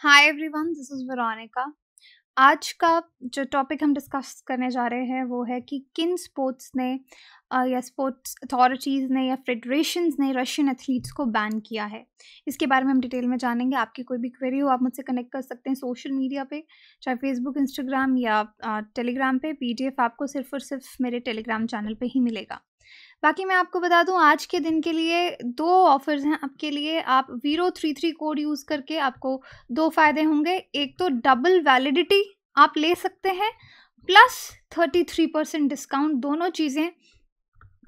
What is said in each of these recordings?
Hi everyone this is Veronica आज का जो टॉपिक हम डिस्कस करने जा रहे हैं वो है कि किन स्पोर्ट्स ने या स्पोर्ट्स अथॉरिटीज़ ने या फेडरेशंस ने रशियन एथलीट्स को बैन किया है। इसके बारे में हम डिटेल में जानेंगे। आपकी कोई भी क्वेरी हो, आप मुझसे कनेक्ट कर सकते हैं सोशल मीडिया पे, चाहे फेसबुक इंस्टाग्राम या टेलीग्राम पे। पीडीएफ आपको सिर्फ़ और सिर्फ़ मेरे टेलीग्राम चैनल पे ही मिलेगा। बाकी मैं आपको बता दूँ आज के दिन के लिए दो ऑफर्स हैं आपके लिए। आप वीरो थ्री थ्री कोड यूज़ करके आपको दो फ़ायदे होंगे। एक तो डबल वैलिडिटी आप ले सकते हैं plus thirty three percent discount. दोनों चीज़ें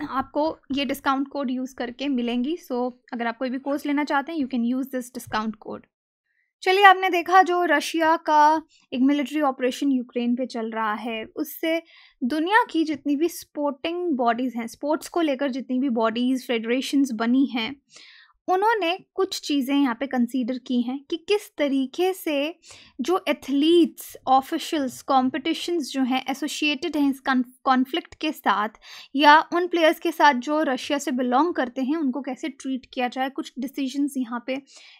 आपको ये डिस्काउंट कोड यूज़ करके मिलेंगी। सो so, अगर आप कोई भी कोर्स लेना चाहते हैं you can use this discount code. चलिए, आपने देखा जो रशिया का एक मिलिट्री ऑपरेशन यूक्रेन पे चल रहा है, उससे दुनिया की जितनी भी स्पोर्टिंग बॉडीज़ हैं स्पोर्ट्स को लेकर जितनी भी बॉडीज़ फेडरेशंस बनी हैं उन्होंने कुछ चीज़ें यहाँ पे कंसीडर की हैं कि किस तरीके से जो एथलीट्स ऑफिशियल्स कॉम्पिटिशन्स जो हैं एसोसिएटेड हैं इस कॉन्फ्लिक्ट के साथ या उन प्लेयर्स के साथ जो रशिया से बिलोंग करते हैं, उनको कैसे ट्रीट किया जाए, कुछ डिसीजंस यहाँ पे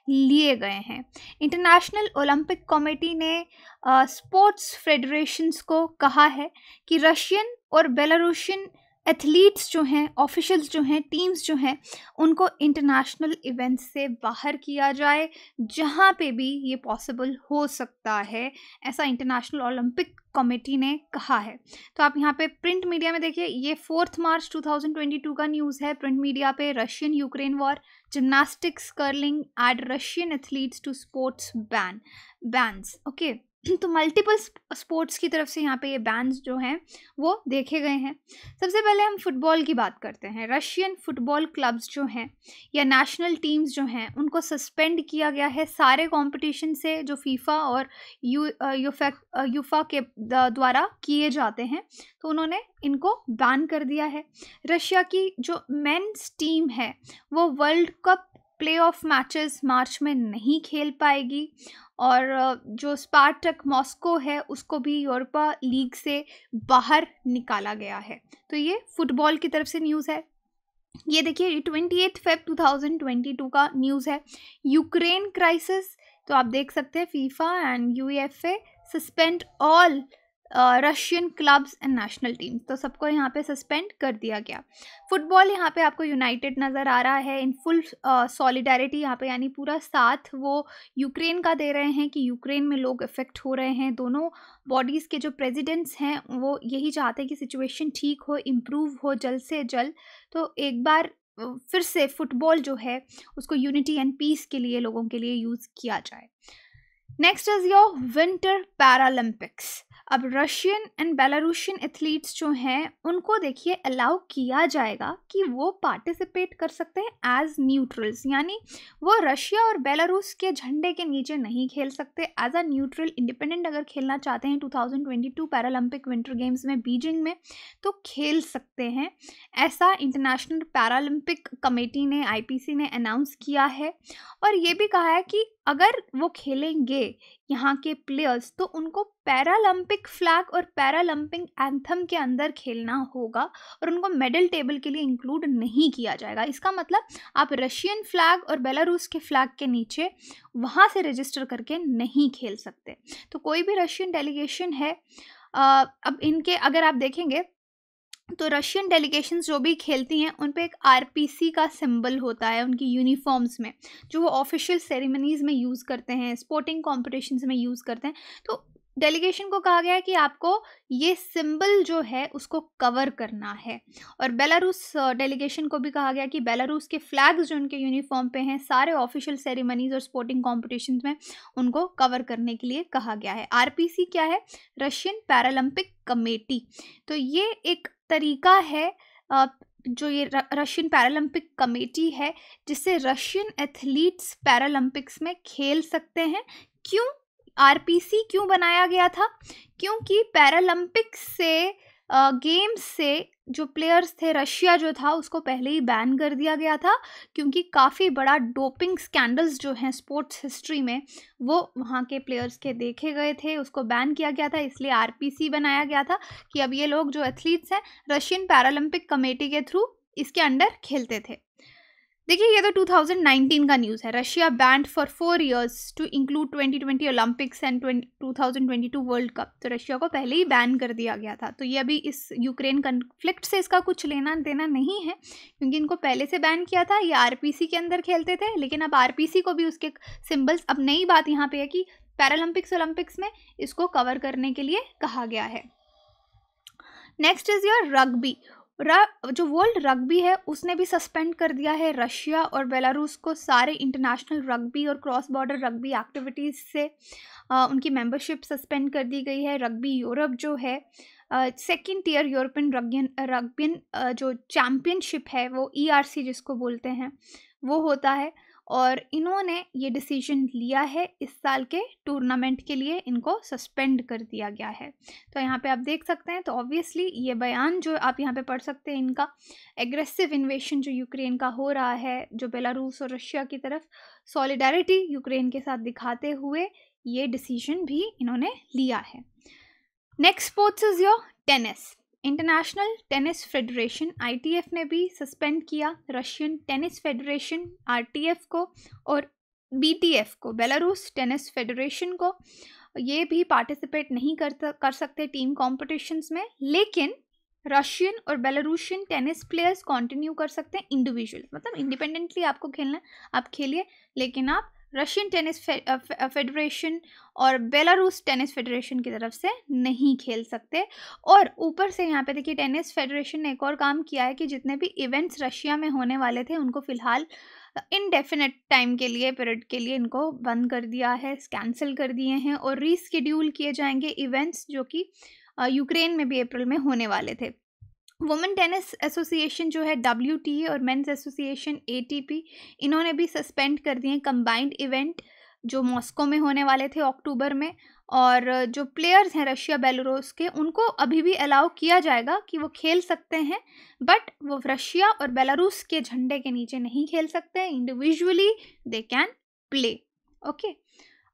लिए गए हैं। इंटरनेशनल ओलंपिक कमेटी ने स्पोर्ट्स फेडरेशंस को कहा है कि रशियन और बेलारूशियन एथलीट्स जो हैं, ऑफिशियल्स जो हैं, टीम्स जो हैं, उनको इंटरनेशनल इवेंट्स से बाहर किया जाए, जहाँ पे भी ये पॉसिबल हो सकता है, ऐसा इंटरनेशनल ओलंपिक कमेटी ने कहा है। तो आप यहाँ पे प्रिंट मीडिया में देखिए, ये फोर्थ मार्च 2022 का न्यूज़ है। प्रिंट मीडिया पे Russian Ukraine war gymnastics curling add Russian athletes to sports ban bans okay? तो मल्टीपल स्पोर्ट्स की तरफ़ से यहाँ पे ये बैंस जो हैं, वो देखे गए हैं। सबसे पहले हम फुटबॉल की बात करते हैं। रशियन फुटबॉल क्लब्स जो हैं या नेशनल टीम्स जो हैं, उनको सस्पेंड किया गया है सारे कंपटीशन से जो फीफा और यू यूफा यूफा के द्वारा किए जाते हैं तो उन्होंने इनको बैन कर दिया है। रशिया की जो मेंस टीम है, वो World Cup playoff matches March में नहीं खेल पाएगी और जो स्पार्टक मॉस्को है, उसको भी यूरोपा लीग से बाहर निकाला गया है। तो ये फुटबॉल की तरफ़ से न्यूज़ है। ये देखिए twenty eighth Feb two thousand twenty two का न्यूज़ है। यूक्रेन क्राइसिस तो आप देख सकते हैं FIFA and UEFA suspend all Russian clubs and national team तो सबको यहाँ पे सस्पेंड कर दिया गया। फुटबॉल यहाँ पे आपको यूनाइटेड नज़र आ रहा है। इन फुल सॉलिडारिटी यहाँ पे यानी पूरा साथ वो यूक्रेन का दे रहे हैं कि यूक्रेन में लोग इफ़ेक्ट हो रहे हैं। दोनों बॉडीज़ के जो प्रेजिडेंट्स हैं, वो यही चाहते हैं कि सिचुएशन ठीक हो इम्प्रूव हो, जल्द से जल्द। तो एक बार फिर से फुटबॉल जो है, उसको यूनिटी एंड पीस के लिए, लोगों के लिए यूज़ किया जाए। Next is your winter Paralympics अब रशियन एंड बेलारूशियन एथलीट्स जो हैं, उनको देखिए अलाउ किया जाएगा कि वो पार्टिसिपेट कर सकते हैं एज न्यूट्रल्स यानी वो रशिया और बेलारूस के झंडे के नीचे नहीं खेल सकते। एज अ न्यूट्रल इंडिपेंडेंट अगर खेलना चाहते हैं 2022 पैरालंपिक विंटर गेम्स में बीजिंग में तो खेल सकते हैं। ऐसा इंटरनेशनल पैरालंपिक कमेटी ने आईपीसी ने अनाउंस किया है। और ये भी कहा है कि अगर वो खेलेंगे यहाँ के प्लेयर्स तो उनको पैरालंपिक फ्लैग और पैरालंपिक एंथम के अंदर खेलना होगा और उनको मेडल टेबल के लिए इंक्लूड नहीं किया जाएगा। इसका मतलब आप रशियन फ्लैग और बेलारूस के फ्लैग के नीचे वहाँ से रजिस्टर करके नहीं खेल सकते। तो कोई भी रशियन डेलीगेशन है अब इनके, अगर आप देखेंगे तो रशियन डेलीगेशन जो भी खेलती हैं, उन पर एक आरपीसी का सिंबल होता है उनकी यूनिफॉर्म्स में, जो वो ऑफिशियल सेरेमनीज़ में यूज़ करते हैं स्पोर्टिंग कॉम्पिटिशन्स में यूज़ करते हैं। तो डेलीगेशन को कहा गया है कि आपको ये सिंबल जो है उसको कवर करना है। और बेलारूस डेलीगेशन को भी कहा गया कि बेलारूस के फ्लैग्स जो उनके यूनिफॉर्म पे हैं, सारे ऑफिशियल सेरेमनीज और स्पोर्टिंग कॉम्पिटिशन में उनको कवर करने के लिए कहा गया है। आरपीसी क्या है? Russian Paralympic Committee. तो ये एक तरीका है जो ये रशियन पैरालंपिक कमेटी है, जिससे रशियन एथलीट्स पैरालंपिक्स में खेल सकते हैं। क्यों? आरपीसी क्यों बनाया गया था? क्योंकि पैरालंपिक्स से गेम्स से जो प्लेयर्स थे, रशिया जो था, उसको पहले ही बैन कर दिया गया था, क्योंकि काफ़ी बड़ा डोपिंग स्कैंडल्स जो हैं स्पोर्ट्स हिस्ट्री में, वो वहाँ के प्लेयर्स के देखे गए थे, उसको बैन किया गया था, इसलिए आरपीसी बनाया गया था कि अब ये लोग जो एथलीट्स हैं रशियन पैरालंपिक कमेटी के थ्रू इसके अंडर खेलते थे। देखिए, ये तो 2019 का न्यूज़ है। Russia banned for four years to include 2020 Olympics and 2022 World Cup तो रशिया को पहले ही बैन कर दिया गया था। तो ये अभी इस यूक्रेन कन्फ्लिक्ट से इसका कुछ लेना देना नहीं है, क्योंकि इनको पहले से बैन किया था। ये आरपीसी के अंदर खेलते थे, लेकिन अब आरपीसी को भी उसके सिम्बल्स अब नई बात यहाँ पे है कि पैरालंपिक्स ओलंपिक्स में इसको कवर करने के लिए कहा गया है। नेक्स्ट इज़ योर रग्बी जो वर्ल्ड रग्बी है उसने भी सस्पेंड कर दिया है रशिया और बेलारूस को सारे इंटरनेशनल रग्बी और क्रॉस बॉर्डर रग्बी एक्टिविटीज़ से। आ, उनकी मेंबरशिप सस्पेंड कर दी गई है। रग्बी यूरोप जो है सेकेंड ईयर यूरोपियन रग्बियन रग्बियन जो चैम्पियनशिप है वो ईआरसी e जिसको बोलते हैं वो होता है। और इन्होंने ये डिसीज़न लिया है इस साल के टूर्नामेंट के लिए इनको सस्पेंड कर दिया गया है। तो यहाँ पे आप देख सकते हैं तो ऑब्वियसली ये बयान जो आप यहाँ पे पढ़ सकते हैं, इनका एग्रेसिव इन्वेशन जो यूक्रेन का हो रहा है, जो बेलारूस और रशिया की तरफ़ सॉलिडारिटी यूक्रेन के साथ दिखाते हुए ये डिसीज़न भी इन्होंने लिया है। Next sports is your tennis International Tennis Federation, ITF ने भी सस्पेंड किया रशियन टेनिस फेडरेशन, आरटीएफ को और बीटीएफ को, बेलारूस टेनिस फेडरेशन को। ये भी पार्टिसिपेट नहीं कर कर सकते टीम कॉम्पिटिशन्स में, लेकिन रशियन और बेलारूशियन टेनिस प्लेयर्स कंटिन्यू कर सकते हैं इंडिविजुअल। मतलब इंडिपेंडेंटली आपको खेलना आप खेलिए, लेकिन आप रशियन टेनिस फेडरेशन और बेलारूस टेनिस फेडरेशन की तरफ़ से नहीं खेल सकते। और ऊपर से यहाँ पे देखिए टेनिस फेडरेशन ने एक और काम किया है कि जितने भी इवेंट्स रशिया में होने वाले थे, उनको फ़िलहाल इनडेफिनेट टाइम के लिए पीरियड के लिए इनको बंद कर दिया है कैंसिल कर दिए हैं और रीस्केड्यूल किए जाएँगे इवेंट्स जो कि यूक्रेन में भी अप्रैल में होने वाले थे। वुमेन टेनिस एसोसिएशन जो है डब्ल्यू और मेंस एसोसिएशन एटीपी इन्होंने भी सस्पेंड कर दिए कंबाइंड इवेंट, जो मॉस्को में होने वाले थे अक्टूबर में। और जो प्लेयर्स हैं रशिया बेलारूस के, उनको अभी भी अलाउ किया जाएगा कि वो खेल सकते हैं, बट वो रशिया और बेलारूस के झंडे के नीचे नहीं खेल सकते। Individually they can play. Okay?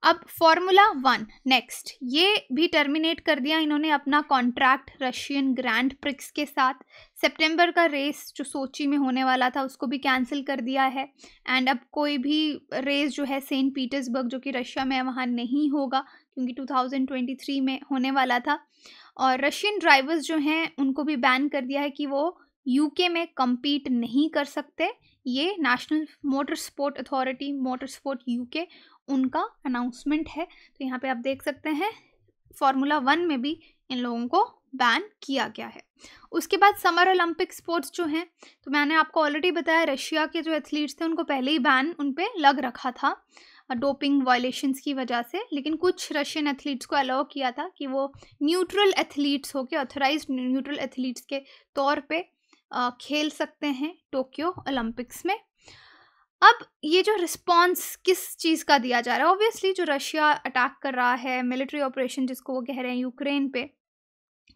अब फॉर्मूला वन नेक्स्ट ये भी टर्मिनेट कर दिया इन्होंने अपना कॉन्ट्रैक्ट रशियन ग्रैंड प्रिक्स के साथ. सितंबर का रेस जो सोची में होने वाला था, उसको भी कैंसिल कर दिया है. एंड अब कोई भी रेस जो है सेंट पीटर्सबर्ग जो कि रशिया में है, वहाँ नहीं होगा, क्योंकि 2023 में होने वाला था. और रशियन ड्राइवर्स जो हैं, उनको भी बैन कर दिया है कि वो यूके में कम्पीट नहीं कर सकते. ये National Motor Sport Authority Motor Sport UK उनका अनाउंसमेंट है। तो यहाँ पे आप देख सकते हैं फार्मूला वन में भी इन लोगों को बैन किया गया है। उसके बाद समर ओलंपिक स्पोर्ट्स जो हैं तो मैंने आपको ऑलरेडी बताया रशिया के जो एथलीट्स थे, उनको पहले ही बैन उन पर लग रखा था डोपिंग वायलेशंस की वजह से। लेकिन कुछ रशियन एथलीट्स को अलाउ किया था कि वो न्यूट्रल एथलीट्स हो के ऑथराइज न्यूट्रल एथलीट्स के तौर पे खेल सकते हैं टोक्यो ओलंपिक्स में। अब ये जो रिस्पॉन्स किस चीज़ का दिया जा रहा है? ऑब्वियसली जो रशिया अटैक कर रहा है मिलिट्री ऑपरेशन जिसको वो कह रहे हैं यूक्रेन पे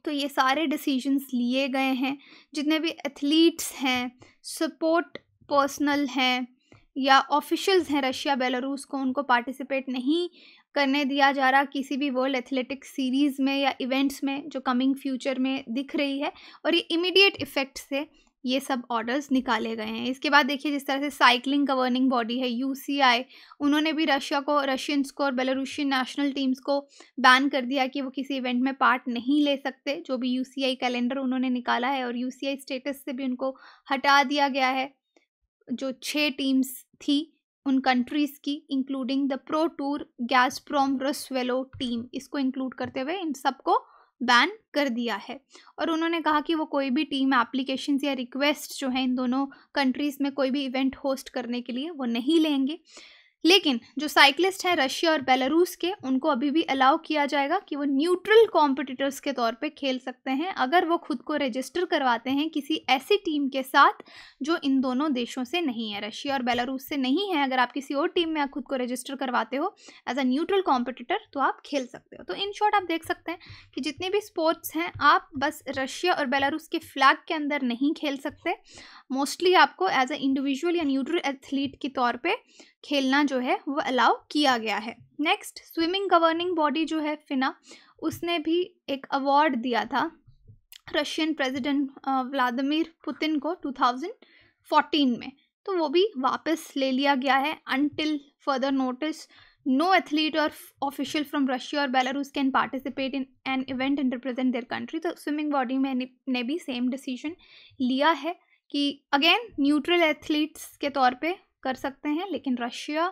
तो ये सारे डिसीजंस लिए गए हैं। जितने भी एथलीट्स हैं सपोर्ट पर्सनल हैं, या ऑफिशियल्स हैं रशिया बेलारूस को उनको पार्टिसिपेट नहीं करने दिया जा रहा किसी भी वर्ल्ड एथलेटिक सीरीज़ में या इवेंट्स में जो कमिंग फ्यूचर में दिख रही है, और ये इमीडिएट इफ़ेक्ट से ये सब ऑर्डर्स निकाले गए हैं। इसके बाद देखिए जिस तरह से साइकिलिंग गवर्निंग बॉडी है यूसीआई उन्होंने भी रशिया को रशियंस को और बेलारूशियन नेशनल टीम्स को बैन कर दिया कि वो किसी इवेंट में पार्ट नहीं ले सकते। जो भी यूसीआई कैलेंडर उन्होंने निकाला है और यूसीआई स्टेटस से भी उनको हटा दिया गया है। जो छः टीम्स थी उन कंट्रीज़ की including the pro tour Gazprom RusVelo team इसको इंक्लूड करते हुए इन सबको बैन कर दिया है। और उन्होंने कहा कि वो कोई भी टीम एप्लीकेशन या रिक्वेस्ट जो है इन दोनों कंट्रीज़ में कोई भी इवेंट होस्ट करने के लिए वो नहीं लेंगे। लेकिन जो साइकिलिस्ट हैं रशिया और बेलारूस के, उनको अभी भी अलाउ किया जाएगा कि वो न्यूट्रल कॉम्पिटिटर्स के तौर पे खेल सकते हैं, अगर वो खुद को रजिस्टर करवाते हैं किसी ऐसी टीम के साथ जो इन दोनों देशों से नहीं है। रशिया और बेलारूस से नहीं है, अगर आप किसी और टीम में खुद को रजिस्टर करवाते हो एज अ न्यूट्रल कॉम्पिटिटर तो आप खेल सकते हो। तो इन शॉर्ट आप देख सकते हैं कि जितने भी स्पोर्ट्स हैं, आप बस रशिया और बेलारूस के फ्लैग के अंदर नहीं खेल सकते। मोस्टली आपको एज अ इंडिविजुअल या न्यूट्रल एथलीट के तौर पे खेलना जो है, वो अलाउ किया गया है। नेक्स्ट स्विमिंग गवर्निंग बॉडी जो है फिना उसने भी एक अवार्ड दिया था रशियन प्रेसिडेंट व्लादिमीर पुतिन को 2014 में। तो वो भी वापस ले लिया गया है। Until further notice no athlete or official from Russia or Belarus can participate in an event and represent their country तो स्विमिंग बॉडी में ने भी सेम डिसीज़न लिया है कि अगेन न्यूट्रल एथलीट्स के तौर पे कर सकते हैं, लेकिन रशिया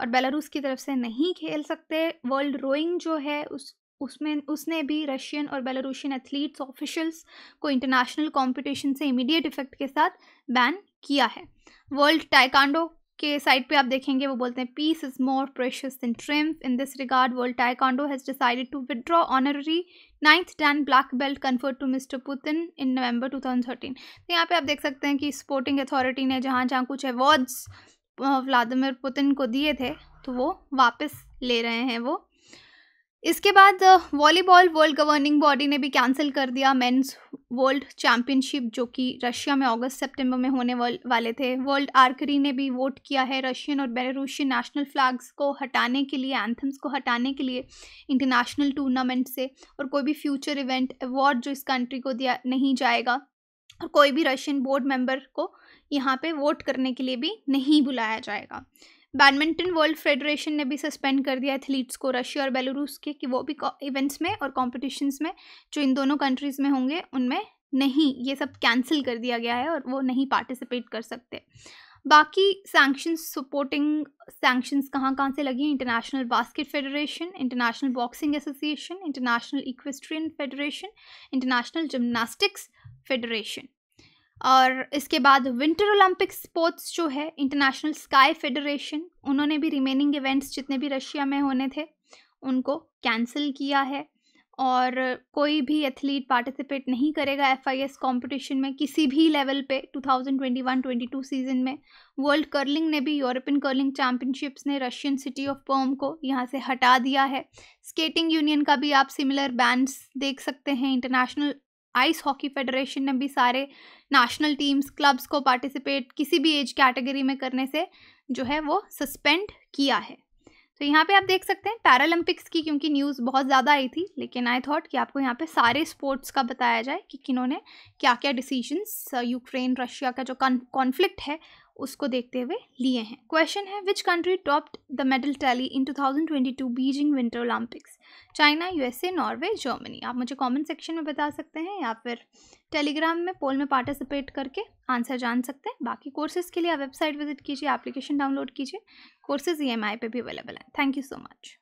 और बेलारूस की तरफ़ से नहीं खेल सकते। वर्ल्ड रोइंग जो है, उस, उसमें, उसने भी रशियन और बेलारूशियन एथलीट्स, ऑफिशियल्स को इंटरनेशनल कंपटीशन से इमीडिएट इफ़ेक्ट के साथ बैन किया है। वर्ल्ड टाइकांडो के साइड पे आप देखेंगे, वो बोलते हैं, peace is more precious in triumph. In this regard, World Taekwondo has decided to withdraw honorary ninth dan black belt conferred to mister Putin in November 2013 तो यहाँ पे आप देख सकते हैं कि स्पोर्टिंग अथॉरिटी ने जहाँ जहाँ कुछ अवार्ड्स व्लादिमिर पुतिन को दिए थे तो वो वापस ले रहे हैं वो। इसके बाद वॉलीबॉल वर्ल्ड गवर्निंग बॉडी ने भी कैंसिल कर दिया मेंस वर्ल्ड चैम्पियनशिप जो कि रशिया में अगस्त सितंबर में होने वाले थे। वर्ल्ड आर्करी ने भी वोट किया है रशियन और बेलारूशियन नेशनल फ्लैग्स को हटाने के लिए, एंथम्स को हटाने के लिए इंटरनेशनल टूर्नामेंट से, और कोई भी फ्यूचर इवेंट, अवार्ड जो इस कंट्री को दिया नहीं जाएगा, और कोई भी रशियन बोर्ड मेंबर को यहाँ पे वोट करने के लिए भी नहीं बुलाया जाएगा। बैडमिंटन वर्ल्ड फेडरेशन ने भी सस्पेंड कर दिया एथलीट्स को रशिया और बेलारूस के कि वो भी इवेंट्स में और कॉम्पिटिशन्स में जो इन दोनों कंट्रीज़ में होंगे, उनमें नहीं, ये सब कैंसिल कर दिया गया है और वो नहीं पार्टिसिपेट कर सकते। बाकी सैंक्शंस सपोर्टिंग सैंक्शंस कहाँ कहाँ से लगी International Basket Federation International Boxing Association International Equestrian Federation International Gymnastics Federation और इसके बाद विंटर ओलंपिक स्पोर्ट्स जो है इंटरनेशनल स्काई फेडरेशन उन्होंने भी रिमेनिंग इवेंट्स जितने भी रशिया में होने थे, उनको कैंसिल किया है। और कोई भी एथलीट पार्टिसिपेट नहीं करेगा एफ़ आई एस कॉम्पिटिशन में किसी भी लेवल पे 2021-22 सीज़न में। वर्ल्ड कर्लिंग ने भी यूरोपियन कर्लिंग चैम्पियनशिप्स ने रशियन सिटी ऑफ़ पर्म को यहाँ से हटा दिया है। स्केटिंग यूनियन का भी आप सिमिलर बैंड्स देख सकते हैं इंटरनेशनल आइस हॉकी फेडरेशन ने भी सारे नेशनल टीम्स, क्लब्स को पार्टिसिपेट किसी भी एज कैटेगरी में करने से जो है वो सस्पेंड किया है। तो यहाँ पे आप देख सकते हैं पैरालंपिक्स की क्योंकि न्यूज़ बहुत ज़्यादा आई थी, लेकिन आई थॉट कि आपको यहाँ पे सारे स्पोर्ट्स का बताया जाए कि किन्होंने क्या क्या डिसीजंस यूक्रेन, रशिया का जो कॉन्फ्लिक्ट है उसको देखते हुए लिए हैं। क्वेश्चन है which country topped the medal tally in 2022 Beijing winter Olympics China USA Norway Germany आप मुझे कमेंट सेक्शन में बता सकते हैं या फिर टेलीग्राम में पोल में पार्टिसिपेट करके आंसर जान सकते हैं। बाकी कोर्सेज के लिए आप वेबसाइट विज़िट कीजिए एप्लीकेशन डाउनलोड कीजिए। कोर्सेज ई पे भी अवेलेबल हैं। Thank you so much